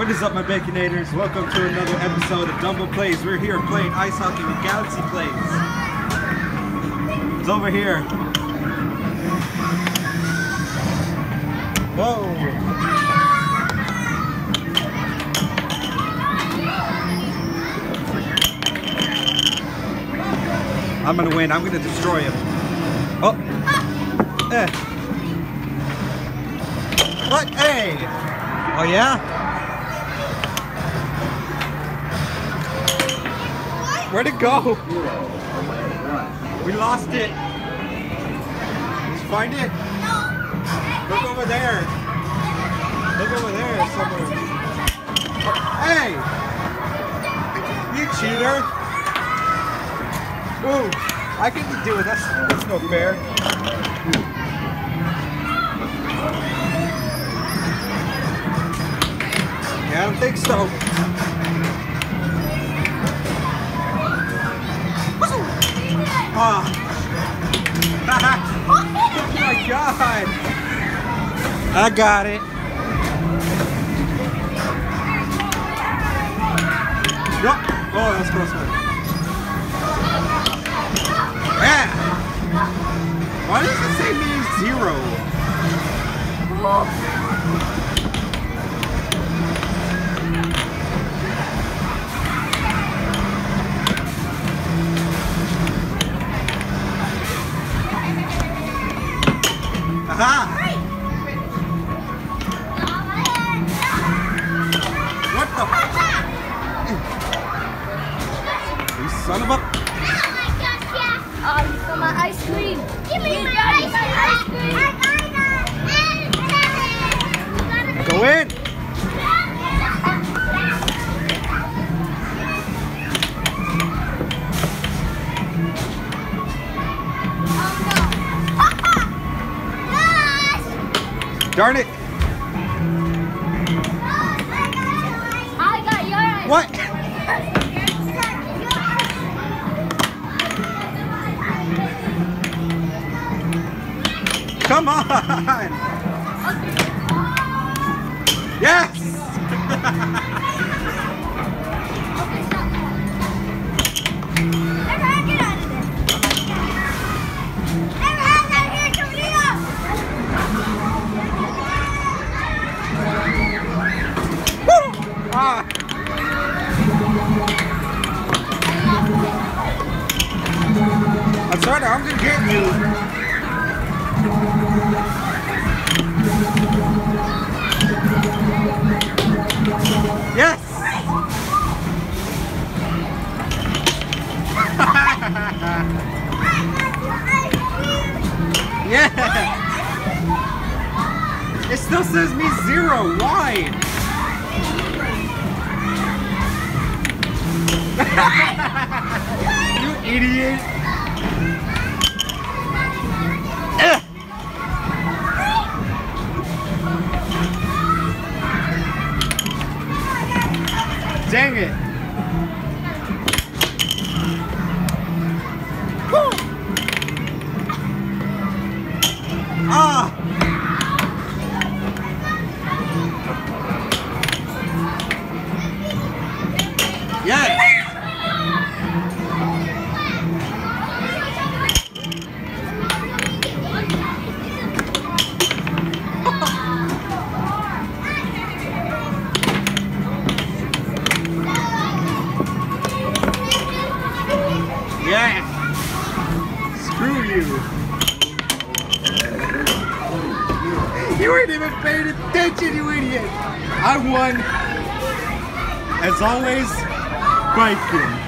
What is up, my Baconators? Welcome to another episode of Dumbo Plays. We're here playing ice hockey with Galaxy Plays. It's over here. Whoa. I'm gonna win. I'm gonna destroy him. Oh. Eh. What? Hey. Oh yeah? Where'd it go? We lost it. You find it? Look over there. Look over there somewhere. Hey! You cheater! Ooh, I can do it. That's, that's no fair. Yeah, I don't think so. Oh my god! I got it. Yup. Oh, that's close one. Yeah. Why does it say me zero? Aha! What the? You son of a... Oh, you stole my ice cream. Give me my ice cream. Go in! Darn it! I got What? Come on! Yes! Sorry, I'm gonna get you. Yes! yeah! It still says me zero. Why? you idiot! Dang it! Yeah! Screw you! You weren't even paying attention, you idiot! I won! As always, Viking.